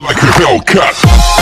Like a Hellcat.